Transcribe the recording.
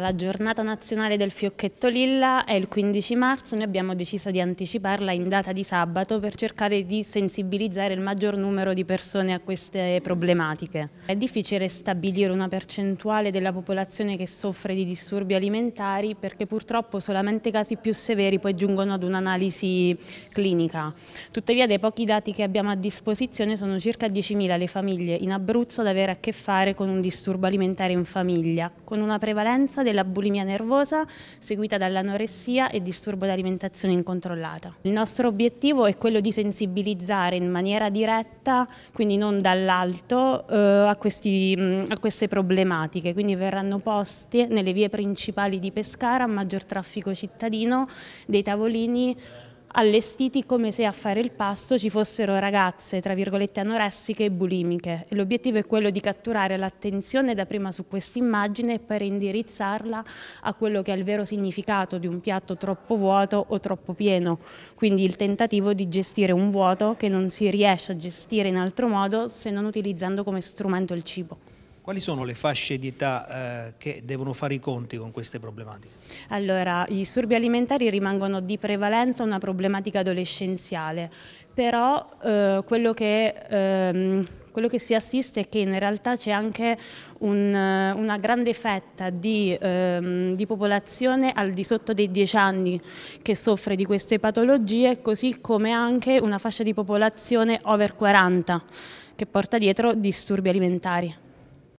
La giornata nazionale del fiocchetto lilla è il 15 marzo, noi abbiamo deciso di anticiparla in data di sabato per cercare di sensibilizzare il maggior numero di persone a queste problematiche. È difficile stabilire una percentuale della popolazione che soffre di disturbi alimentari perché purtroppo solamente casi più severi poi giungono ad un'analisi clinica. Tuttavia dei pochi dati che abbiamo a disposizione sono circa 10.000 le famiglie in Abruzzo ad avere a che fare con un disturbo alimentare in famiglia, con una prevalenza della bulimia nervosa seguita dall'anoressia e disturbo d'alimentazione incontrollata. Il nostro obiettivo è quello di sensibilizzare in maniera diretta, quindi non dall'alto, eh, a, a queste problematiche, quindi verranno posti nelle vie principali di Pescara a maggior traffico cittadino dei tavolini allestiti come se a fare il pasto ci fossero ragazze, tra virgolette, anoressiche e bulimiche. L'obiettivo è quello di catturare l'attenzione dapprima su questa immagine e poi indirizzarla a quello che è il vero significato di un piatto troppo vuoto o troppo pieno, quindi il tentativo di gestire un vuoto che non si riesce a gestire in altro modo se non utilizzando come strumento il cibo. Quali sono le fasce di età eh, che devono fare i conti con queste problematiche? Allora, i disturbi alimentari rimangono di prevalenza una problematica adolescenziale, però eh, quello, che, ehm, quello, che, si assiste è che in realtà c'è anche un, una grande fetta di, ehm, di, popolazione al di sotto dei 10 anni che soffre di queste patologie, così come anche una fascia di popolazione over 40 che porta dietro disturbi alimentari.